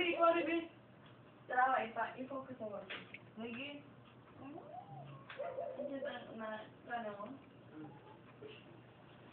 Baby, ikaw rin. Tara, ipa, i-focus mo. Lagi. Ano? Ano ba na, ano mo?